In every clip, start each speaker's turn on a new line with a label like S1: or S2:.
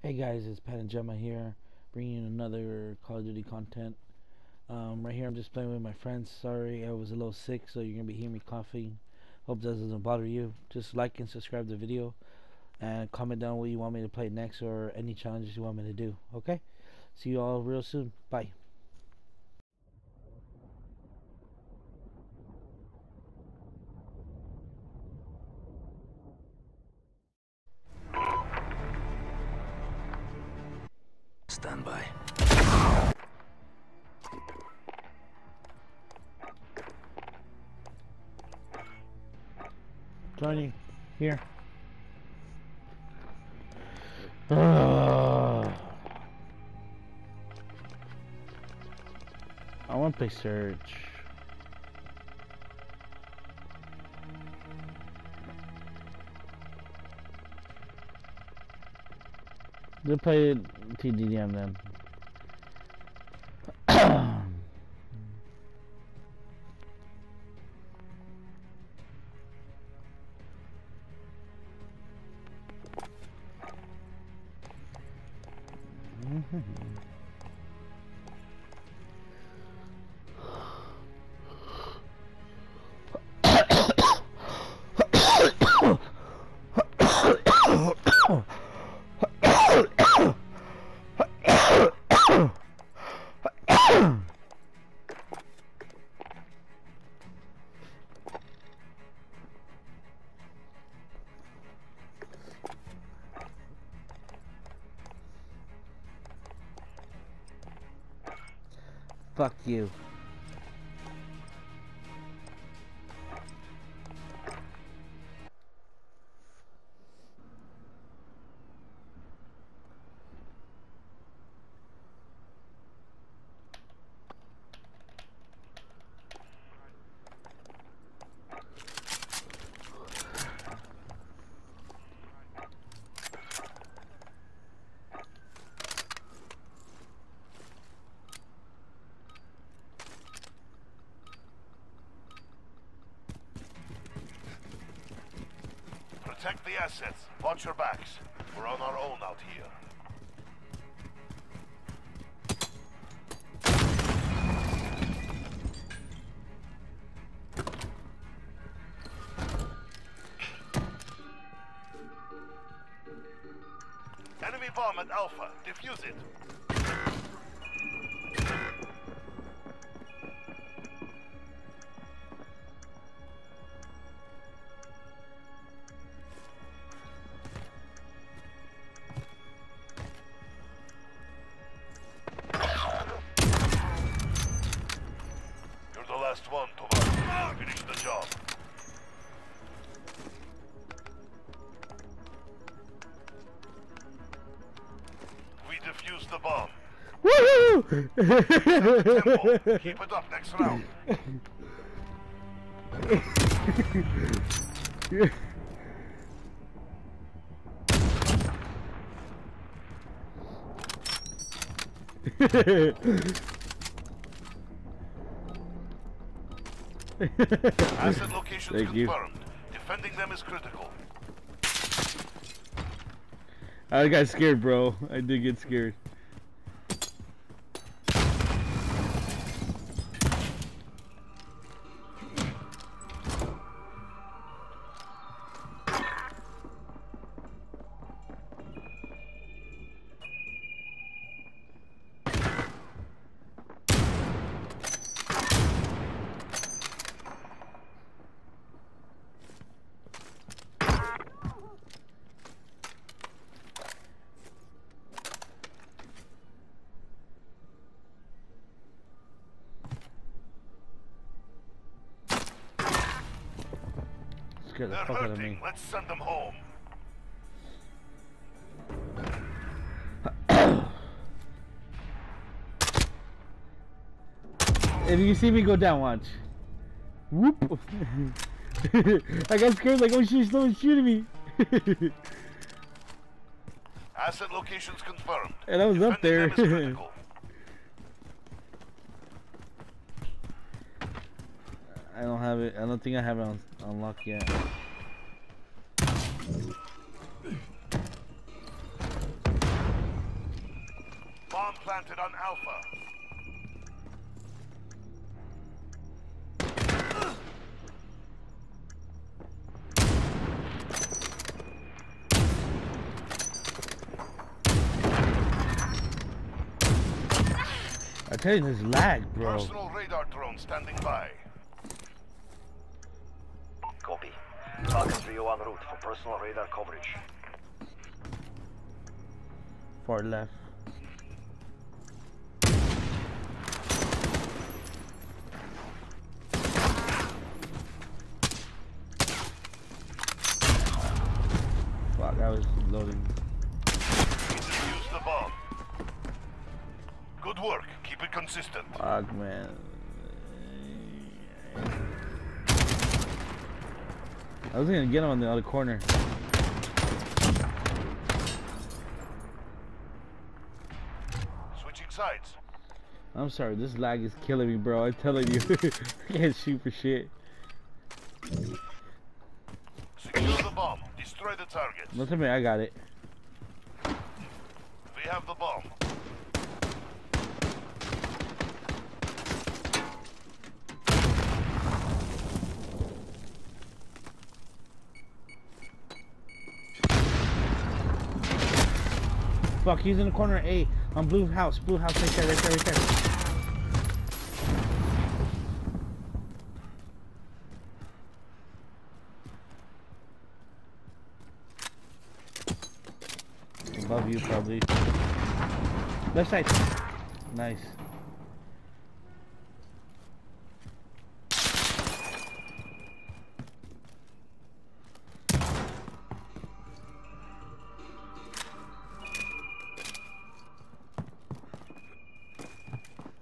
S1: Hey guys, it's Panda Jama here, bringing another Call of Duty content. Um, right here, I'm just playing with my friends. Sorry, I was a little sick, so you're gonna be hearing me coughing. Hope that doesn't bother you. Just like and subscribe to the video, and comment down what you want me to play next or any challenges you want me to do. Okay? See you all real soon. Bye.
S2: Stand by.
S1: Johnny, here. I want to play Search. They play TDDM then. Fuck you.
S3: The assets. Watch your backs. We're on our own out here. Enemy bomb at Alpha. Defuse it. Keep it up next round. Asset locations
S1: Thank you.
S3: Defending them is critical.
S1: I got scared, bro. I did get scared. Scared the
S3: They're
S1: fuck out of me.
S3: Let's send them home.
S1: If you see me go down, watch. Whoop! I got scared like, oh shit, someone's shooting me.
S3: Asset locations confirmed.
S1: And I was up there.
S3: Defending them is critical.
S1: I don't have it. I don't think I have it un unlocked yet.
S3: Bomb planted on Alpha.
S1: I tell you, this lag, bro.
S3: Personal radar drone standing by.
S4: Copy. Falcon 301 route for personal radar coverage.
S1: Far left. Fuck, I was loading.
S3: Defuse the bomb. Good work. Keep it consistent.
S1: Fuck, man. I was gonna get him on the other corner.
S3: Switching sides.
S1: I'm sorry, this lag is killing me, bro. I'm telling you, I can't shoot for shit.
S3: Secure the bomb. Destroy the target.
S1: Look at me, I got it.
S3: We have the bomb.
S1: Fuck, he's in the corner A on blue house, blue house right there, right there, right there. Above you, probably. Left side. Nice.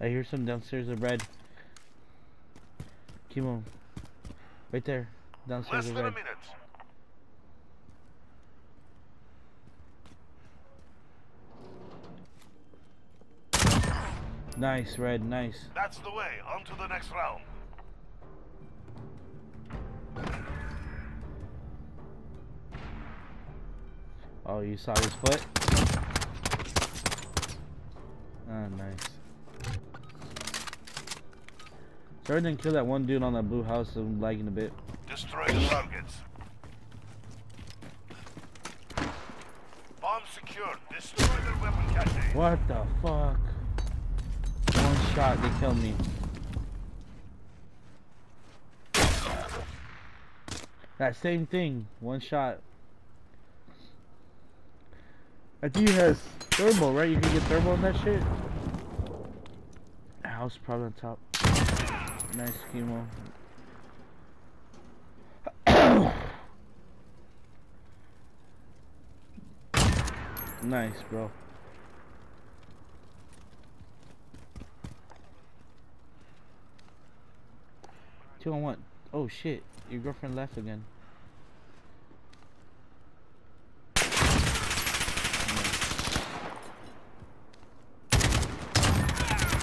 S1: I hear some downstairs of red. Keep on. Right there. Downstairs
S3: Less
S1: of
S3: than a
S1: red.
S3: minute.
S1: Nice, red, nice.
S3: That's the way. On to the next round.
S1: Oh, you saw his foot? Ah, nice. I didn't kill that one dude on that blue house. I'm lagging a bit.
S3: Destroy the targets. Bomb secured. Destroy their weapon cache.
S1: What the fuck? One shot, they killed me. That same thing, one shot. I think it has thermal, right? You can get thermal in that shit. House probably on top. Nice chemo. nice, bro. Two on one. Oh shit, your girlfriend left again.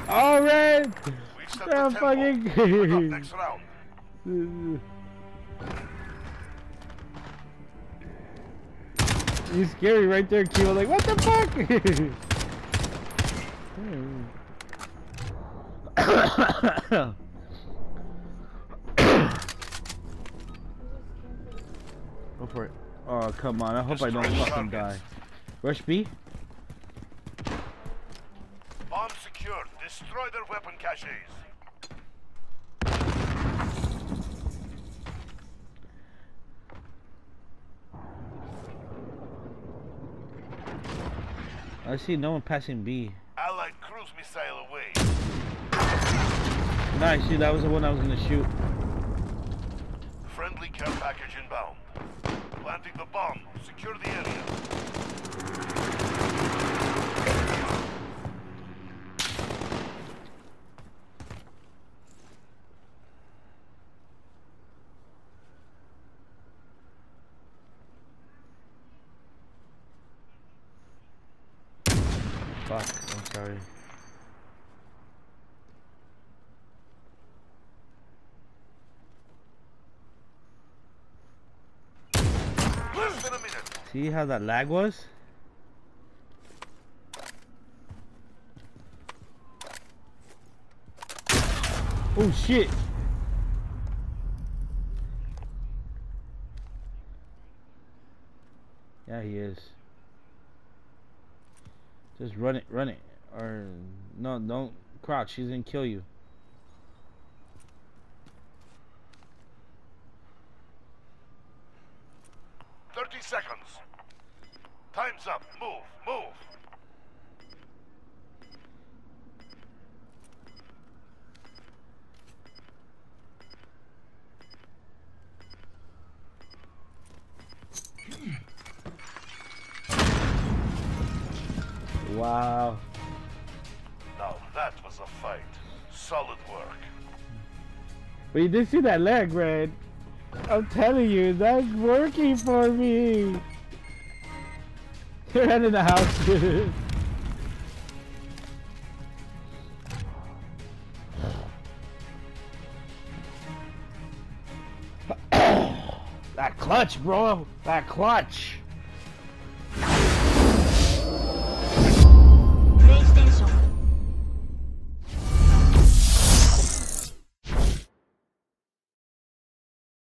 S1: Alright!
S3: We've set the
S1: fucking-
S3: tempo. Good next round.
S1: You scary right there, Kilo. Like, what the fuck? Go for it. Oh, come on. I hope I don't
S3: Destroy the
S1: fucking die. Rush B?
S3: Destroy their weapon caches.
S1: I see no one passing B.
S3: Allied cruise missile away.
S1: Nice, see, that was the one I was gonna shoot.
S3: Friendly care package inbound. Planting the bomb. Secure the area.
S1: See how that lag was? Oh shit! Yeah, he is. Just run it, run it. Or, no, don't crouch. He's gonna kill you.
S3: Seconds. Time's up. Move, move.
S1: Wow.
S3: Now that was a fight. Solid work.
S1: But you did see that leg, Red. I'm telling you, that's working for me. You're in the house, dude. that clutch, bro. That clutch.